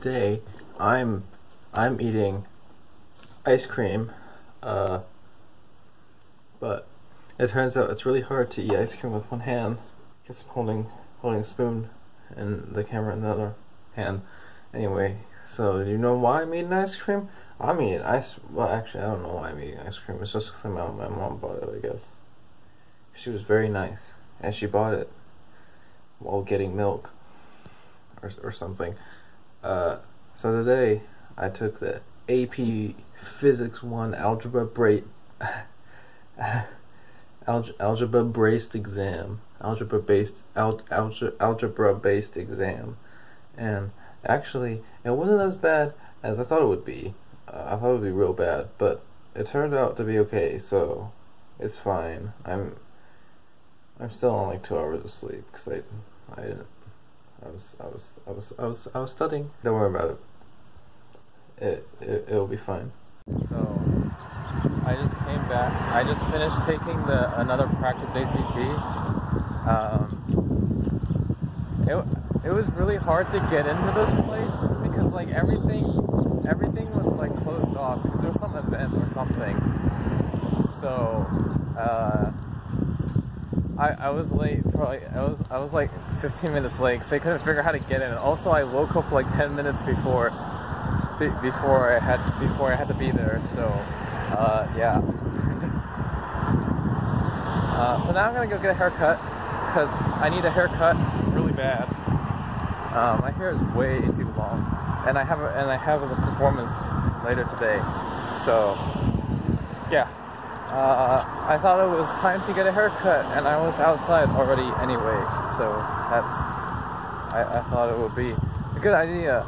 today I'm I'm eating ice cream, uh, but it turns out it's really hard to eat ice cream with one hand because I'm holding holding a spoon and the camera in the other hand. Anyway, so you know why I'm eating ice cream? I'm eating ice. Well, actually, I don't know why I'm eating ice cream. It's just because my my mom bought it, I guess. She was very nice, and she bought it while getting milk or or something. Uh, so today I took the AP Physics One Algebra Break Alge algebra Braced exam, algebra based al algebra algebra based exam, and actually it wasn't as bad as I thought it would be. Uh, I thought it would be real bad, but it turned out to be okay. So it's fine. I'm I'm still on like two hours of sleep because I I didn't. I was I was I was I was I was studying. Don't worry about it. It, it it'll be fine. So I just came back. I just finished taking the another practice ACT. Um, it it was really hard to get into this place because like everything was like closed off because there was some event or something. So uh, I I was late for like I was I was like 15 minutes late because they couldn't figure out how to get in. Also, I woke up like 10 minutes before before I had before I had to be there. So uh, yeah. uh, so now I'm gonna go get a haircut because I need a haircut really bad. Uh, my hair is way too long, and I have a, and I have a performance later today. So yeah. Uh, I thought it was time to get a haircut, and I was outside already anyway, so that's I, I thought it would be a good idea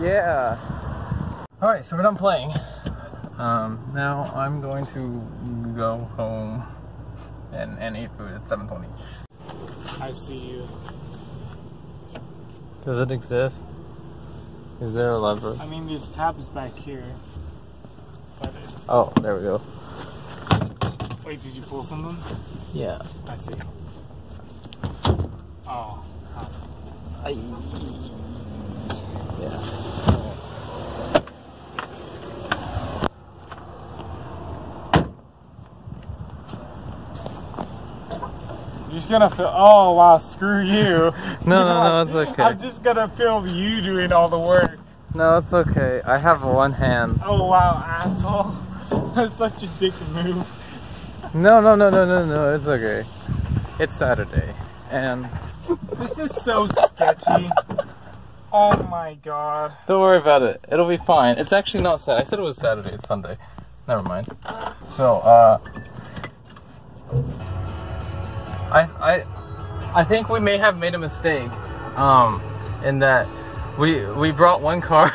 yeah. Alright, so we're done playing. Um, now I'm going to go home and, and eat food at 7.20. I see you. Does it exist? Is there a lever? I mean, there's tabs back here. Oh, there we go. Wait, did you pull something? Yeah. I see. Oh. I... Yeah. You're just gonna film. Oh wow, screw you. no, no, no, it's okay. I'm just gonna film you doing all the work. No, it's okay. I have one hand. Oh wow, asshole. That's such a dick move. No, no, no, no, no, no. It's okay. It's Saturday, and this is so sketchy. Oh my god. Don't worry about it. It'll be fine. It's actually not Saturday. I said it was Saturday. It's Sunday. Never mind. So, uh. I I I think we may have made a mistake, um, in that we we brought one car.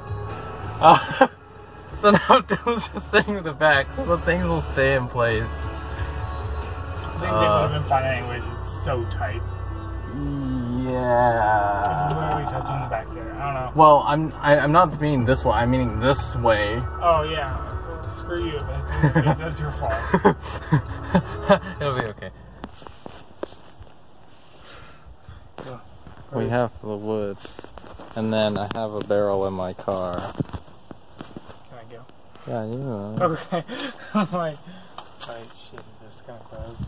uh, so now Dylan's just sitting in the back, so the things will stay in place. I think uh, they would have been fine anyways. It's so tight. Yeah. It's literally touching the back there. I don't know. Well, I'm I, am i am not meaning this way. I'm meaning this way. Oh yeah. Screw you. That's, that's your fault. It'll be okay. We have the wood. And then I have a barrel in my car. Can I go? Yeah, you know. Okay. I'm like, shit, this kind of close.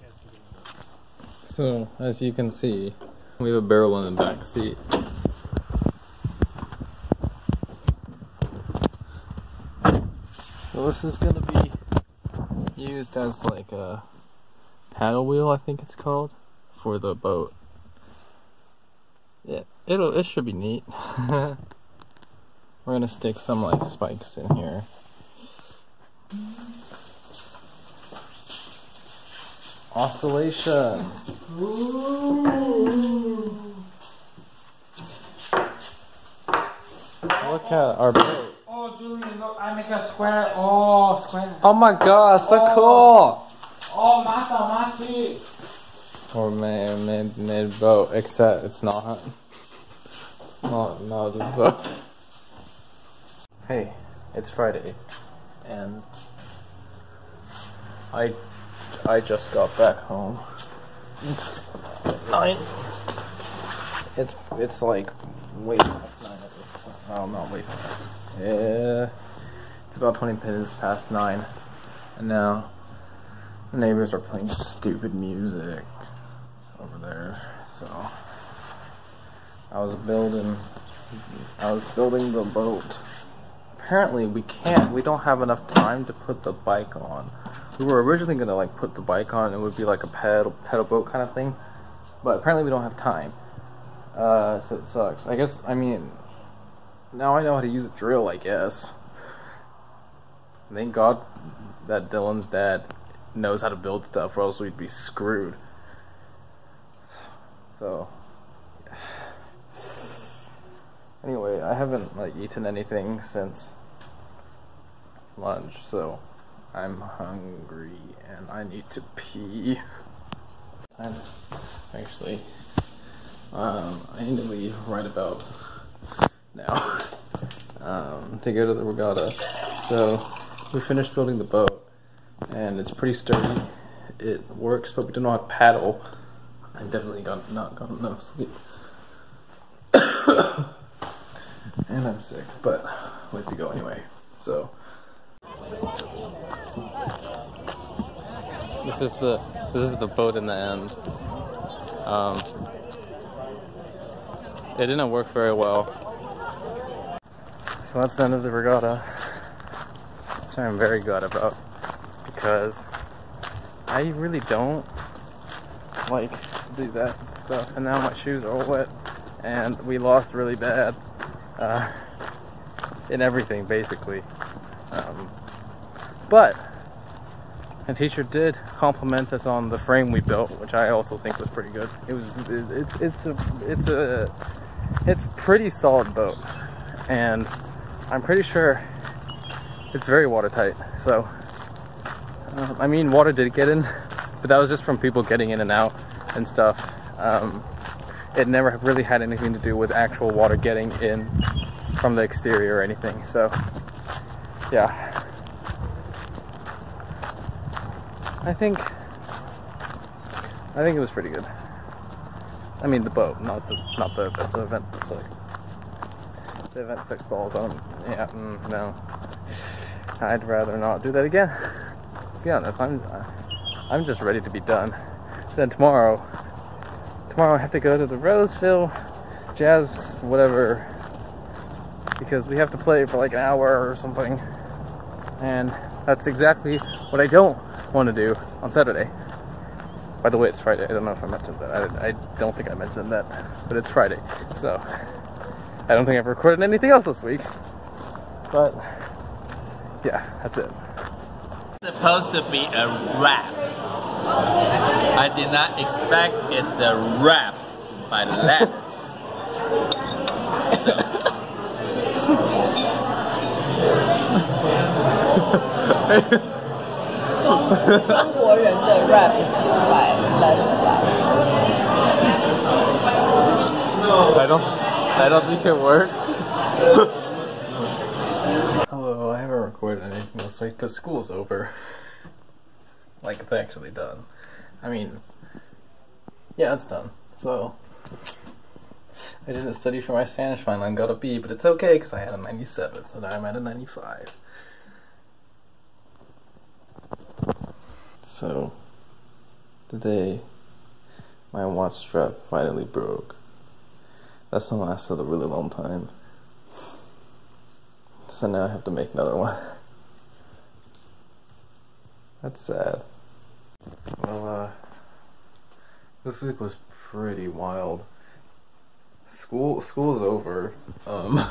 Yes, it is. So, as you can see, we have a barrel in the back seat. So this is gonna be used as like a paddle wheel, I think it's called, for the boat. Yeah, it'll it should be neat. We're gonna stick some like spikes in here. Oscillation. Look at our boat. Oh, Julian, look, I make a square. Oh, square. Oh my god, so oh. cool! Oh, Mata, Mati. Or made, made, made boat, except it's not. not, not the boat. Hey, it's Friday, and I, I just got back home. It's nine. it's it's like way past nine at this point. Oh, not way past. Yeah, it's about twenty minutes past nine, and now the neighbors are playing stupid music over there. So I was building, I was building the boat. Apparently, we can't. We don't have enough time to put the bike on. We were originally gonna like put the bike on. It would be like a pedal pedal boat kind of thing, but apparently we don't have time. Uh, so it sucks. I guess. I mean, now I know how to use a drill. I guess. Thank God that Dylan's dad knows how to build stuff, or else we'd be screwed. So. Anyway, I haven't like eaten anything since lunch, so I'm hungry and I need to pee. And actually, um, I need to leave right about now um, to go to the regatta. So we finished building the boat, and it's pretty sturdy. It works, but we don't know how to paddle. I've definitely got not got enough sleep. and I'm sick, but we have to go anyway. So this is the this is the boat in the end. Um, it didn't work very well. So that's the end of the regatta, which I'm very glad about because I really don't like to do that stuff. And now my shoes are all wet, and we lost really bad uh, in everything basically. Um, but the teacher did compliment us on the frame we built, which I also think was pretty good. It was it's it's a it's a it's pretty solid boat, and I'm pretty sure it's very watertight. So uh, I mean, water did get in, but that was just from people getting in and out and stuff. Um, it never really had anything to do with actual water getting in from the exterior or anything. So yeah. I think I think it was pretty good. I mean the boat, not the not the the event the like the event six balls. I don't yeah mm, no. I'd rather not do that again. Be honest, I'm I'm just ready to be done. Then tomorrow, tomorrow I have to go to the Roseville Jazz whatever because we have to play for like an hour or something, and that's exactly what I don't want to do on Saturday. By the way, it's Friday. I don't know if I mentioned that. I, I don't think I mentioned that, but it's Friday. So, I don't think I've recorded anything else this week. But, yeah, that's it. supposed to be a rap. I did not expect it's a rap by Lattice. So, 中国人的 rap 是来人仔。 I don't I don't think it worked. Hello, I haven't recorded anything this week because school's over. Like it's actually done. I mean yeah, it's done. So I didn't study for my Spanish final and got a B, but it's okay because I had a 97, so now I'm at a 95. So today my watch strap finally broke. That's gonna last a really long time. So now I have to make another one. That's sad. Well, uh, this week was pretty wild. School, school is over. Um,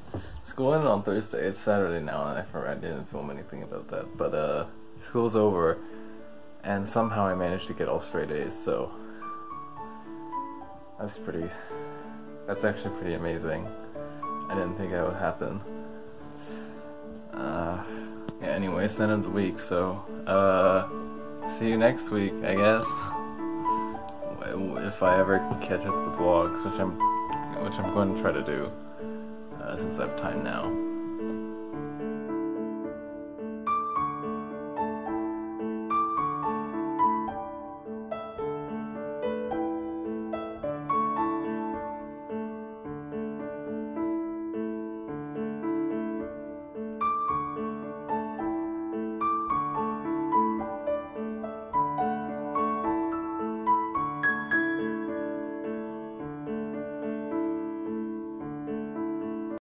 school ended on Thursday. It's Saturday now, and I forgot I didn't film anything about that. But uh, school's over, and somehow I managed to get all straight A's. So that's pretty. That's actually pretty amazing. I didn't think that would happen. Uh, yeah, it's the end of the week, so, uh, see you next week, I guess. If I ever catch up the vlogs, which I'm, which I'm going to try to do, uh, since I have time now.